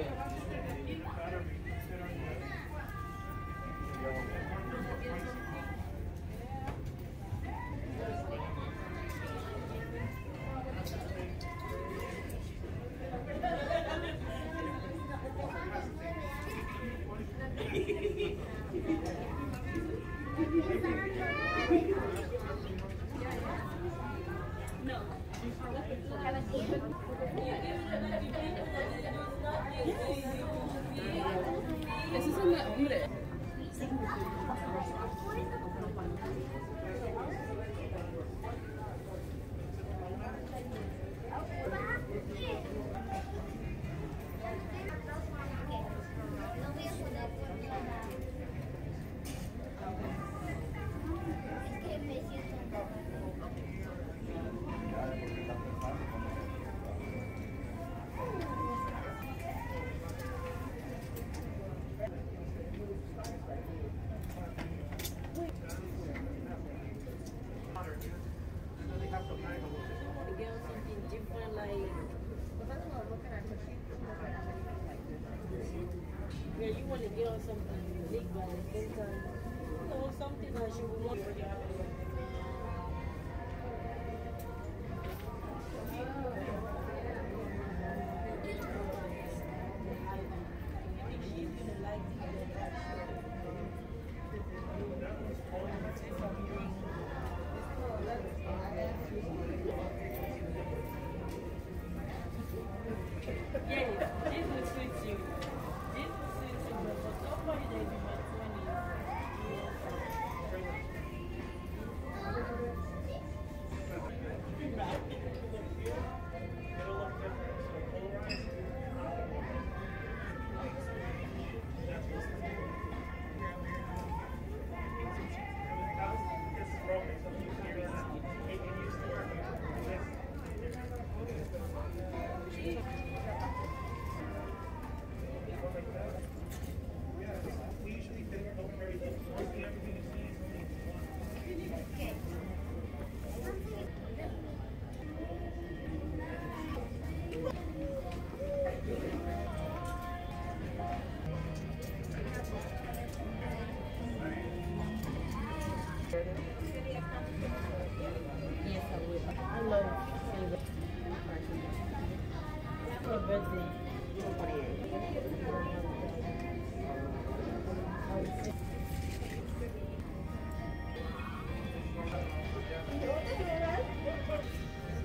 Yeah. 出来。as you want.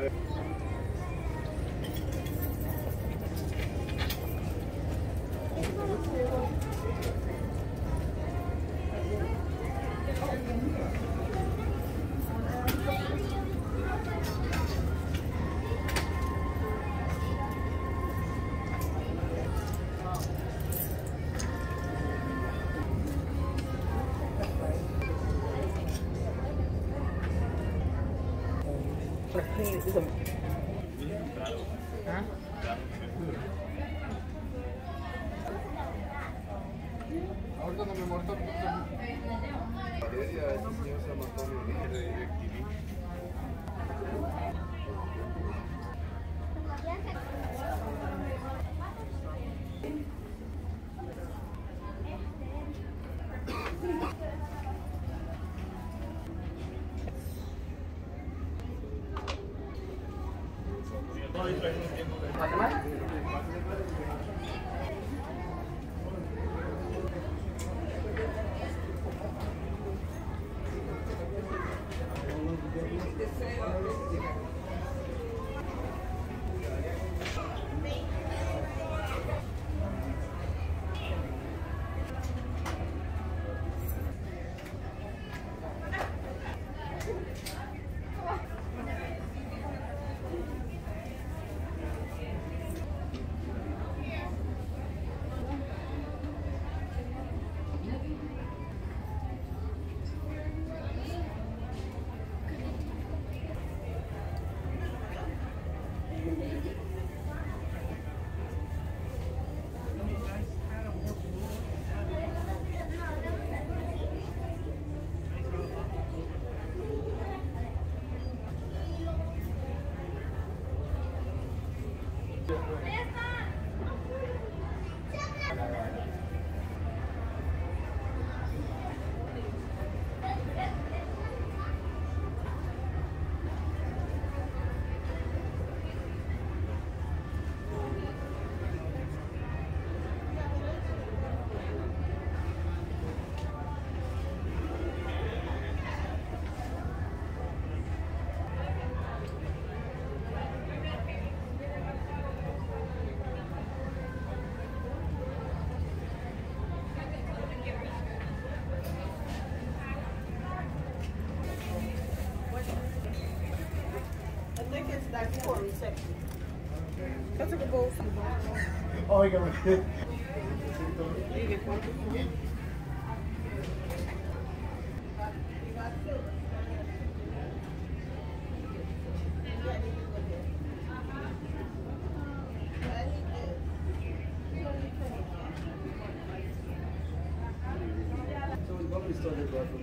Okay. belum Hah? Ahorita no me muerto. Oiga, Vamos história agora.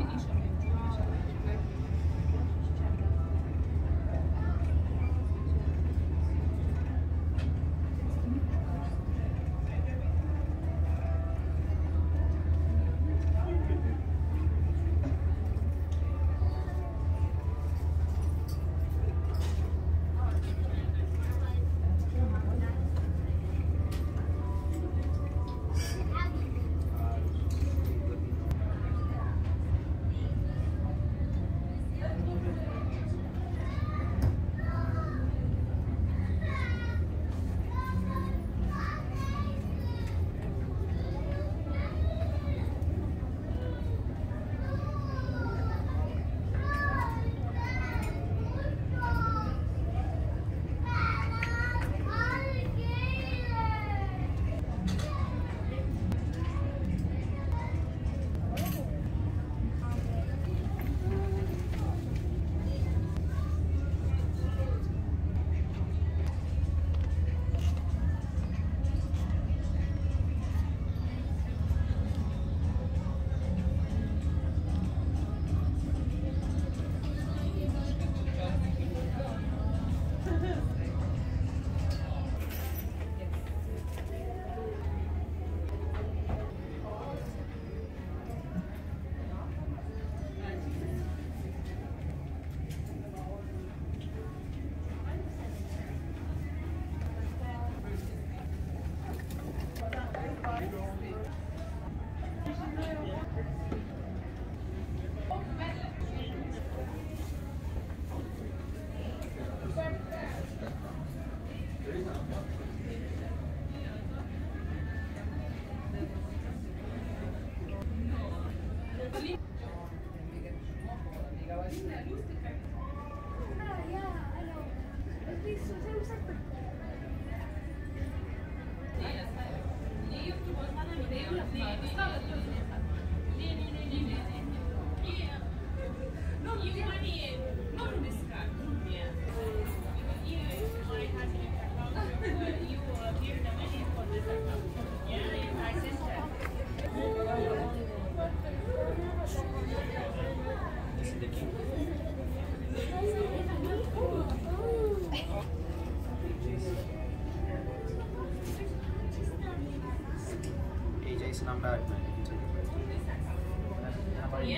each Man. You can take? Yes. How about you?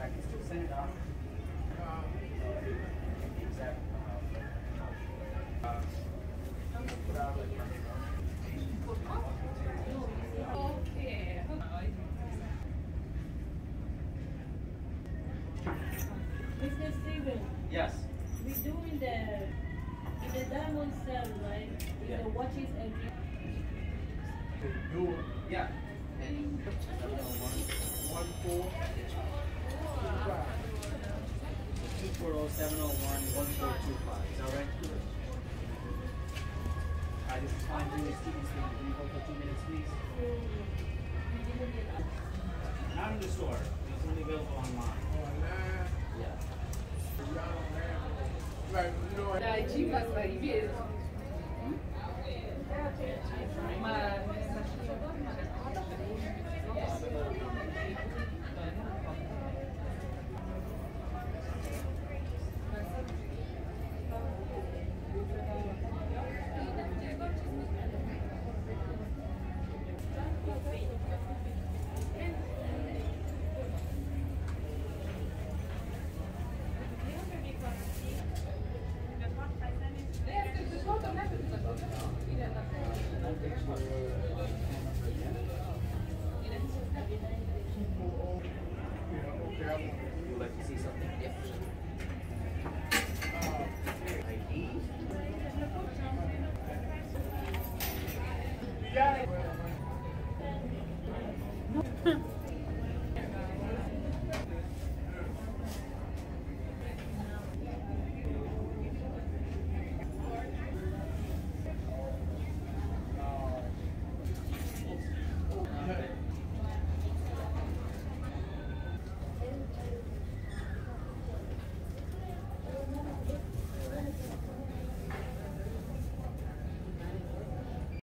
I can still send it off. Exact. Mr. Steven, Yes. we doing the in the diamond cell, right? With Yeah. the watches and Yeah. One four. Two four oh seven oh one one four two five. Is that right? I just find Julie Stevenson. Can hold for two minutes, please? Not in the store. It's only available online. Oh online. Yeah. Like, you know, Da, dziwa Uma